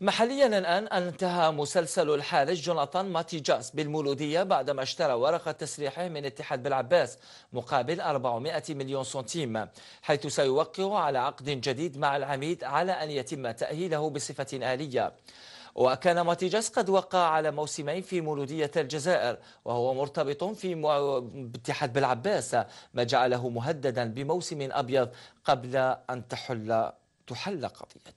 محليا الآن انتهى مسلسل الحارس جوناثان ماتيجاس بالمولودية بعدما اشترى ورقة تسريحه من اتحاد بالعباس مقابل 400 مليون سنتيم حيث سيوقع على عقد جديد مع العميد على أن يتم تأهيله بصفة آلية. وكان ماتيجاس قد وقع على موسمين في مولودية الجزائر وهو مرتبط في اتحاد بالعباس ما جعله مهددا بموسم أبيض قبل أن تحل تحل قضيته.